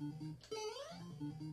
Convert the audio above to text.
Mm-hmm.